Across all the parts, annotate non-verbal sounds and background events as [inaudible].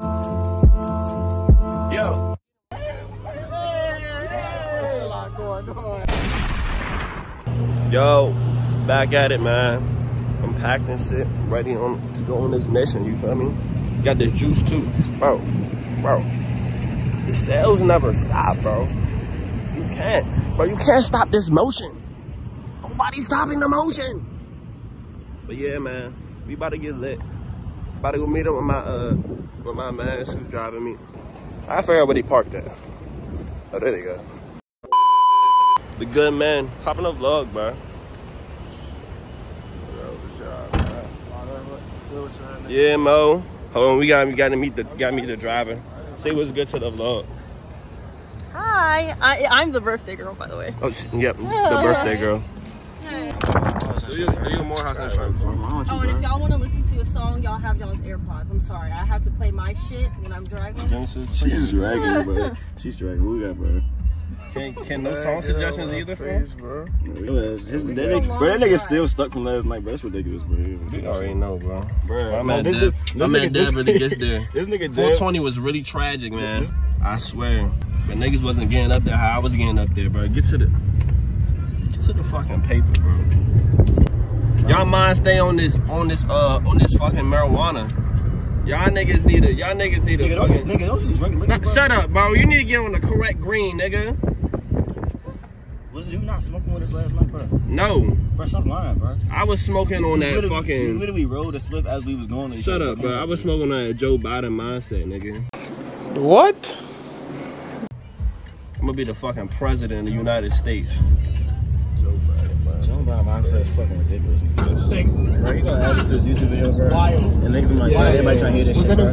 Yo. Yo, back at it, man. I'm packed and shit, ready on to go on this mission. You feel me? Got the juice too, bro. Bro, the sales never stop, bro. You can't, bro. You can't stop this motion. Nobody's stopping the motion. But yeah, man, we about to get lit. About to go meet up with my uh with my man who's driving me. I out where he parked at. Oh, there they go. The good man, popping a vlog, bro. Yeah, Mo. Hold on, we got we got to meet the got meet the driver. Say what's good to the vlog. Hi, I, I'm the birthday girl, by the way. Oh, yep, the birthday girl. Do your, do your Morehouse insurance. Oh, and if y'all want to listen to a song, y'all have y'all's AirPods. I'm sorry, I have to play my shit when I'm driving. Genesis. She's dragging, bro. [laughs] She's dragging. What we got, bro? Can, can no song suggestions either, bro? Bro, that, nigga, bro, that nigga still stuck from last night, bro. That's ridiculous, bro. We already know, bro. Bro, I'm at this- Deb. this I'm nigga- at Deb really gets there. [laughs] This nigga dead. 420 was really tragic, man. I swear. But niggas wasn't getting up there how I was getting up there, bro. Get to the get to the fucking paper, bro. Y'all mind stay on this on this uh on this fucking marijuana. Y'all niggas need a y'all niggas need a Nigga, don't, fucking nigga, don't you drinking liquor, Nah, bro? shut up, bro. You need to get on the correct green, nigga. Was you not smoking with us last night, bro? No. Bro, stop lying, bro. I was smoking on You that literally- You fucking literally rolled a spliff as we was going to Shut up, bro. on, I was smoking on that Joe Biden mindset, nigga. What? I'm gonna be the fucking president of the United States. Joe Biden mindset is fucking ridiculous. Bro, you gonna add this to his YouTube video, bro? And niggas like, yeah, everybody trying to hear this shit, bro.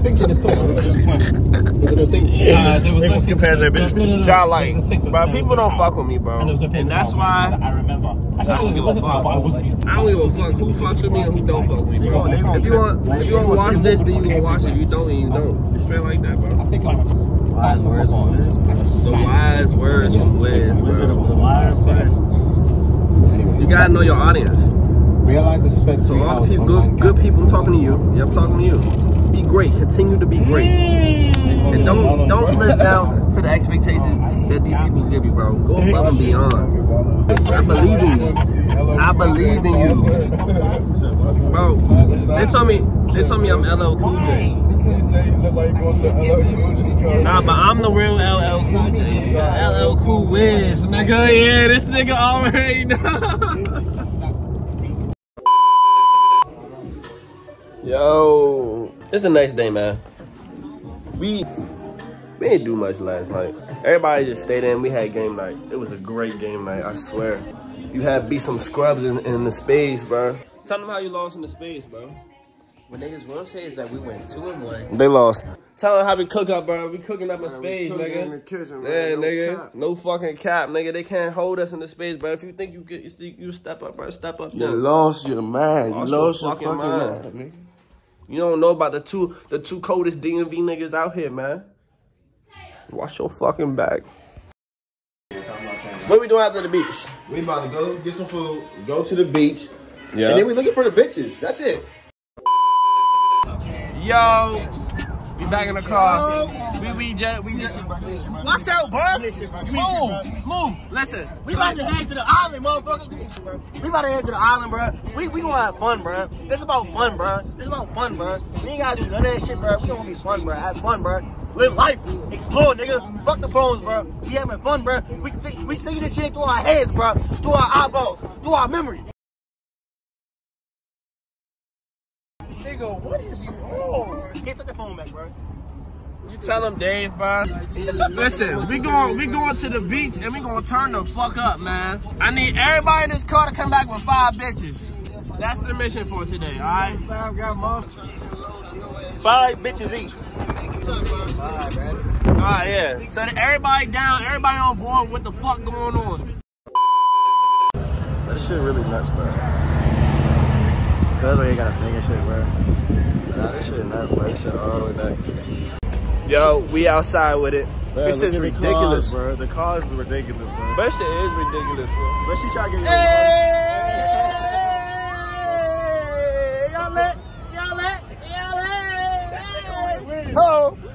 Yeah, there was no sync. pass that bitch. No, no, no, John, no. like, There was a sync, but bro, there people don't fuck with me, bro. And no And that's why I remember. I I don't give a fuck. I was like, I don't give a fuck who fucks with me and who don't fuck with me, bro. gonna- they gonna If you want, if you want to watch this, then you gonna watch it. If you don't, then you don't. It's straight like that, I bro. think like Wise words from Wiz. The wise words from Wiz, Wizard bro. the wise, bro. You gotta know your audience. Realize it's spent So all the people, good, good people, talking to you. Yeah, I'm talking to you. Be great. Continue to be great. Mm. And don't don't live down to the expectations that these people give you, bro. Go above and beyond. I believe in you. I believe in you, bro. They told me they told me I'm LL Cool J. Nah, but I'm the real LL Cool J. LL Cool Wiz, nigga. Yeah, this nigga already [laughs] know. Yo, it's a nice day, man. We we didn't do much last night. Everybody just stayed in. We had game night. It was a great game night, I swear. You had beat some scrubs in, in the space, bro. Tell them how you lost in the space, bro. What niggas will say is that we went two and one. They lost. Tell them how we cook up, bro. We cooking up in space, nigga. in the kitchen, yeah. No nigga. cap. No fucking cap, nigga. They can't hold us in the space, bro. If you think you get, you, you step up, bro. Step up. You then. lost your mind. Lost you your lost your fucking fucking, mind. mind. Nigga. You don't know about the two the two coldest DMV niggas out here, man. Watch your fucking back. What we doing after the beach? We about to go get some food, go to the beach, Yeah. and then we looking for the bitches. That's it. Yo, we back in the car. We we just we just. Watch out, bro. Move, move. Listen, We about to head to the island, motherfucker. We about to head to the island, bro. We we gonna have fun, bro. This about fun, bro. This about fun, bro. We ain't gotta do none of that shit, bro. We gonna be fun, bro. Have fun, bro. Live life, explore, nigga. Fuck the phones, bro. We having fun, bro. We we see this shit through our heads, bro. Through our eyeballs, through our memory. Nigga, what is you on? Can't take the phone back, bro. you tell them, Dave, bro. Listen, we going we going to the beach and we gonna turn the fuck up, man. I need everybody in this car to come back with five bitches. That's the mission for today, all right? Five bitches each. All right, yeah. So everybody down, everybody on board. What the fuck going on? That shit really nuts, bro. Cuz ain't got a snake and shit, bro. Nah, this shit nuts, bro. This shit all the way back. Yo, we outside with it. Bro, this is ridiculous, cars, bro. The cars is ridiculous, bro. But shit is ridiculous, bro. But she trying to get Y'all let, y'all let, y'all let.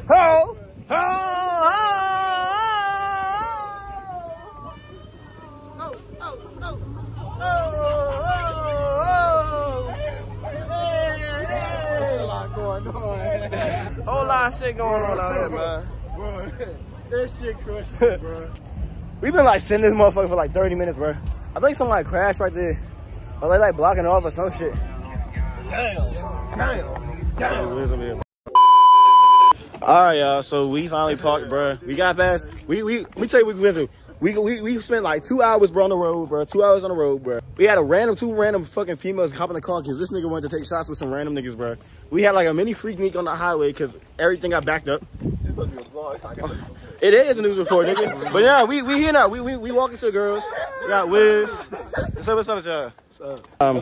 Ho, ho, ho, Whole lot of shit going on out here, man. That shit crushing, bro. We've been like sitting this motherfucker for like 30 minutes, bro. I think something like crashed right there. Or they like blocking off or some shit. All right, y'all. So we finally parked, bro. We got past. We we let me tell you what we went through. We, we we spent like two hours, bro, on the road, bro. Two hours on the road, bro. We had a random two random fucking females hop in the car because this nigga wanted to take shots with some random niggas, bro. We had like a mini freak meet on the highway because everything got backed up. It is a news report, nigga. But yeah, we we here now. We we we walking to the girls. We got Wiz. What's up? What's up y'all? Um,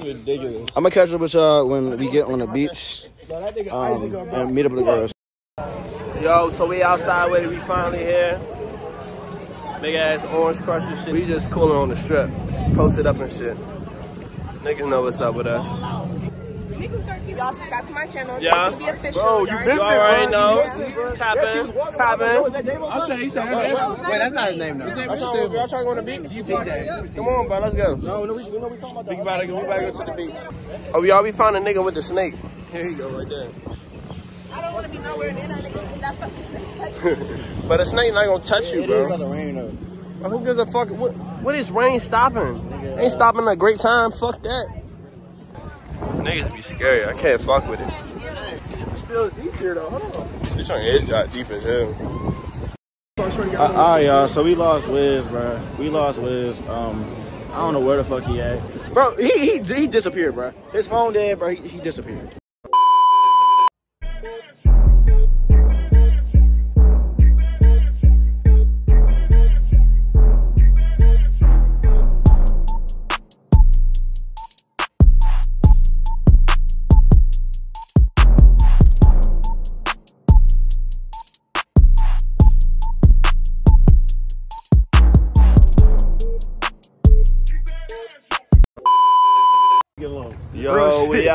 I'm gonna catch up with y'all when we get on the beach um, and meet up with the girls. Yo, so we outside with it. We finally here. Big ass orange crush and shit. We just cooling on the strip. Posted up and shit. Niggas know what's up with us. Y'all subscribe to my channel. Yeah. To be official. Bro, you Y'all You already know. Yeah. Tap in. Tap in. I'll say, he said, wait, that's not his name, though. His name is Y'all y'all trying to go on the beach? Come on, bro. Let's go. No, no, we, we, we talking about We about to go, we about to go to the beach. Oh, y'all, we found a nigga with the snake. Here you go, right there. I don't want to be nowhere near that nigga with that fucking snake. But a snake not gonna touch you, It is about bro. to rain though. Bro, Who gives a fuck? What, what is rain stopping? Ain't stopping a great time. Fuck that. Niggas be scary. I can't fuck with it. It's Still deep here though. Hold on. This on edge got deep as hell. Uh, all right, y'all. So we lost Wiz, bro. We lost Wiz. Um, I don't know where the fuck he at, bro. He he he disappeared, bro. His phone dead, bro. He, he disappeared.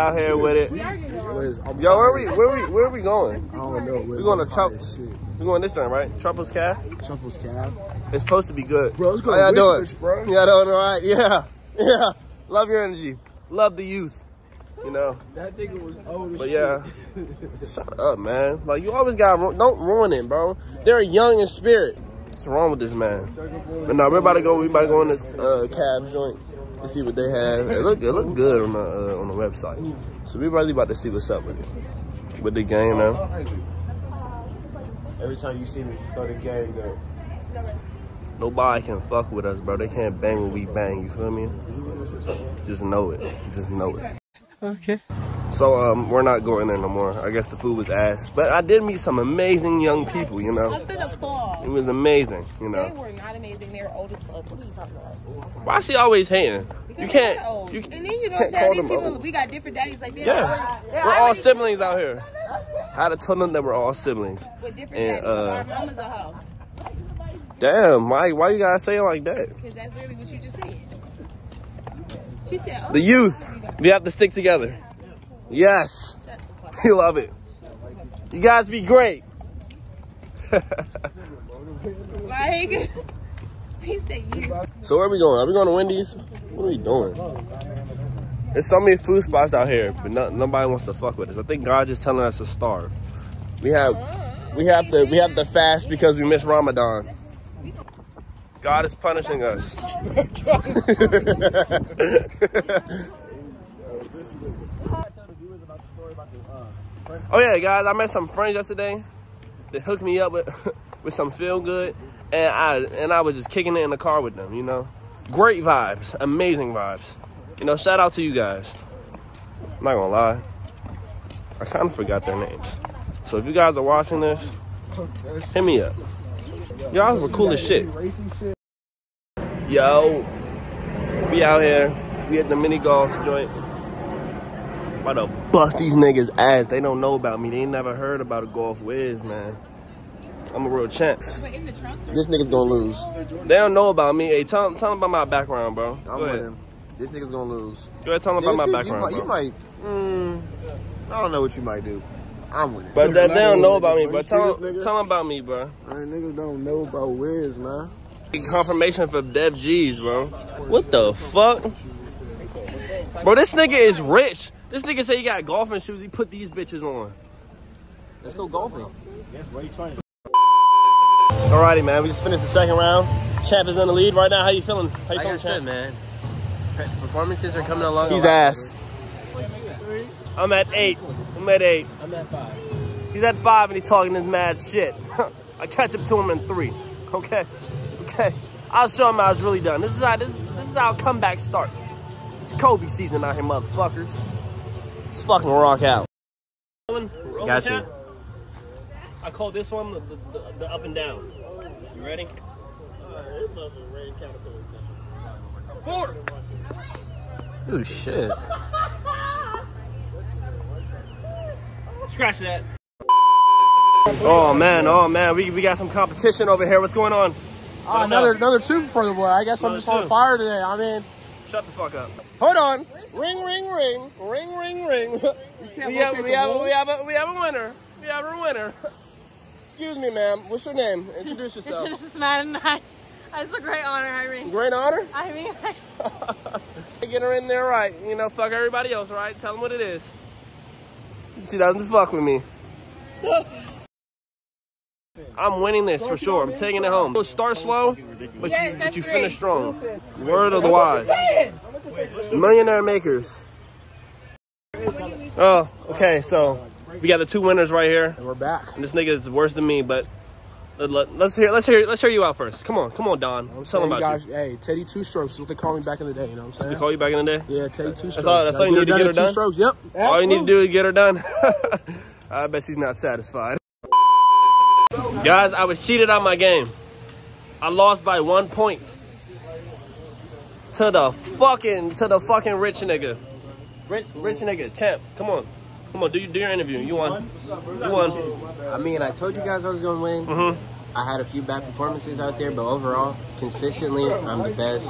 Out here with it. Wiz, I'm- Yo, where we where we where we going? I don't know. Wiz, We going to I'm high Trump. as Shit. We going this time, right? Trumple's Cab. Truffles cab. It's supposed to be good. Bro, let's go How to y'all doing? Whispers, bro. Y'all doing all right? [laughs] Yeah, yeah. Love your energy. Love the youth. You know. That nigga was old But yeah, [laughs] shut up, man. Like you always got to don't ruin it, bro. They're young in spirit. What's wrong with this man? But now we're about to go. We about to go in this uh, cab joint to see what they have. It look it look good on the uh, on the website. So we really about to see what's up with it with the game, man. Every time you see me, throw the gang up. Nobody can fuck with us, bro. They can't bang when we bang. You feel me? Just know it. Just know it. Okay. So um, we're not going there no more. I guess the food was ass, but I did meet some amazing young people. You know, I'm finna fall. it was amazing. You They know, were not amazing. They were old as fuck. What are you talking about? why is she always hating? You can't. old. You and then you gonna tell these people old. we got different daddies like they're Yeah, they're we're all siblings out here. I had to tell them that we're all siblings. With different And, daddies. uh, Our mama's a hoe. Damn, Mike, why you gotta say it like that? Because that's literally what you just said. She said, oh, The youth, we have to stick together. Yes, [laughs] you love it. You guys be great. [laughs] like, [laughs] he said you. So where are we going? Are we going to Wendy's? What are we doing? There's so many food spots out here, but no, nobody wants to fuck with us. I think God is telling us to starve. We have, we have to, we have to fast because we miss Ramadan. God is punishing us. Oh yeah, guys, I met some friends yesterday that hooked me up with [laughs] with some feel good, and I and I was just kicking it in the car with them. You know, great vibes, amazing vibes. You know, shout out to you guys. I'm not gonna lie, I kind of forgot their names. So if you guys are watching this, hit me up. Y'all were cool as shit. Yo, we out here. We at the mini golf joint. About to bust these niggas' ass. They don't know about me. They ain't never heard about a golf whiz, man. I'm a real champ. This nigga's gonna lose. They don't know about me. Hey, tell them, tell them about my background, bro. I'm Go with ahead. him. This nigga's gonna lose. Go ahead, tell them about my This is- background, you, bro. might, you might, mm, I don't know what you might do. I'm with it. But they, they don't know about me, bro. Tell them, tell them about me, bro. Man, niggas don't know about Wiz, man. Confirmation for Dev G's, bro. What the fuck? Bro, this nigga is rich. This nigga say he got golfing shoes. He put these bitches on. Let's go golfing. Alrighty, man. We just finished the second round. Champ is in the lead right now. How you feeling? How you Like I feeling, said, man, performances are coming along. He's lot. ass. I'm at eight. I'm at eight. I'm at five. He's at five and he's talking his mad shit. [laughs] I catch up to him in three. Okay? Okay. I'll show him how it's really done. This is how this, this is how comebacks start. It's Kobe season out here, motherfuckers. Let's fucking rock out. Got you. I call this one the, the, the, the up and down. You ready? Four. Ooh, shit. [laughs] Scratch that. Oh man, oh man, we, we got some competition over here. What's going on? Ah, another another two for the boy. I guess I'm Another just on fire today. I mean, Shut the fuck up. Hold on. Ring, ring, ring, ring, ring, ring. We have, we have, we have a, we have a winner. We have a winner. Excuse me, ma'am. What's your name? Introduce yourself. This is Madden. I, it's a great honor, Irene. Great honor. I mean, [laughs] Get her in there right. You know, fuck everybody else, right? Tell them what it is. She doesn't fuck with me. [laughs] I'm winning this for sure. I'm taking it home. Start slow, but you, but you finish strong. Word of the wise. Millionaire makers. Oh, okay. So we got the two winners right here. and we're back. And this nigga is worse than me, but let, let's hear let's hear let's hear you out first. Come on, come on, Don. Tell them Saying about guys, you. Hey, Teddy Two Strokes is what they call me back in the day. You know what I'm saying? They call you back in the day. Yeah, Teddy Two Strokes. all- that's all you need to get her two strokes. Yep. All you need to do is get her done. [laughs] I bet she's not satisfied. Guys, I was cheated on my game. I lost by one point. To the fucking to the fucking rich nigga. Rich rich nigga. Champ, come on. Come on, do, you, do your interview. You won. You won. I mean, I told you guys I was going to win. Mm-hmm. I had a few bad performances out there, but overall, consistently, I'm the best.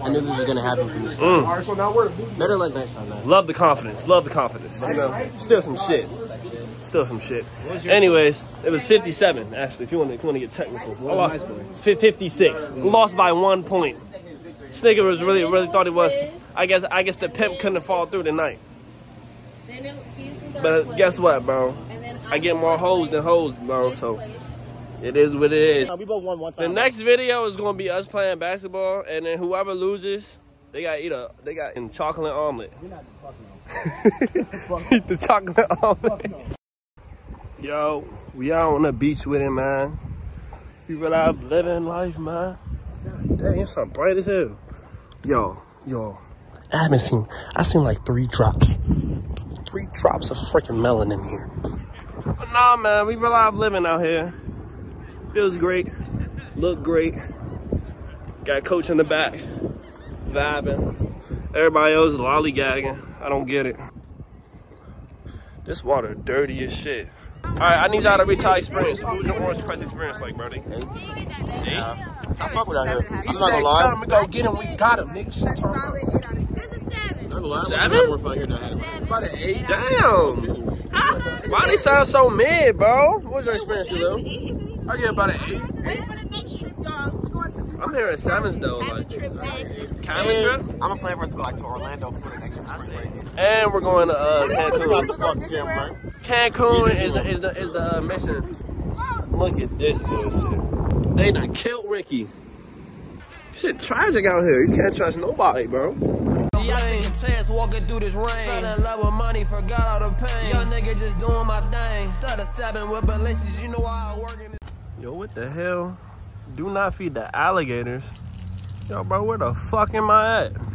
I knew this was going to happen from the start. All right, so now we're Better luck next time, man. Love the confidence. Love the confidence. You know, still some shit. Still some shit. Anyways, it was 57. Actually, if you want to, if you want to get technical, I lost, Fi- 56. Lost by one point. This nigga was really, really thought it was. I guess, I guess the pimp couldn't fall through tonight. But guess what, bro? I get more hoes than hoes, bro. So it is what it is. We both won one time. The next video is gonna be us playing basketball, and then whoever loses, they got to eat a they got in chocolate [laughs] omelet. eat the chocolate omelet. Yo, we out on the beach with it, man. We really out living life, man. Dang, it's so bright as hell. Yo, yo, I haven't seen. I seen like three drops, three drops of freaking melanin here. But nah, man, we out living out here. Feels great. Look great. Got coach in the back. Vibing. Everybody else lollygagging. I don't get it. This water dirty as shit. Alright, I need y'all to reach our experience. What was your Orange Crush experience like, Brody? I fuck with out here. I'm not gonna lie. to go get him. We got him, nigga. Solid eight out. This is seven. I'm gonna. Seven? More fun here than I had in About an eight. Damn! Why they sound so mid, bro? What was your experience, Lil? I get about an eight. Wait for the next trip, y'all. We're going to I'm hearing sevens though. Like, trip, man. cabin trip? I'm gonna plan for us to go like to Orlando, Florida next year. for spring break. And we're going to uh, Got Cancun. The fucking camera, right? Cancun is the, is the, is the uh, mission. Look at this bullshit. They done killed Ricky. Shit tragic out here. You can't trust nobody, bro. Yeah, I take a chance walking through this rain. Fell in love with money, forgot all the pain. Young nigga just doing my thing. Started stabbing with Balenci's, you know how I work in Yo, what the hell? Do not feed the alligators. Yo, bro, where the fuck am I at?